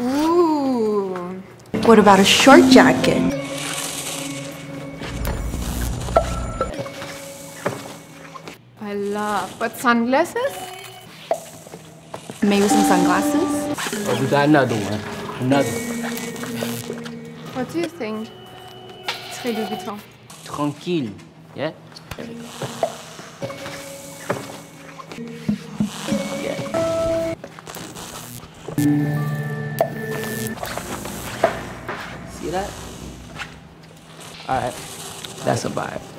Ooh. What about a short jacket? I love. But sunglasses? Maybe some sunglasses? Oh, we got another one. Another. What do you think? It's Louis Vuitton. Tranquille. Yeah? There we go. Yeah. See that? Alright. That's a vibe.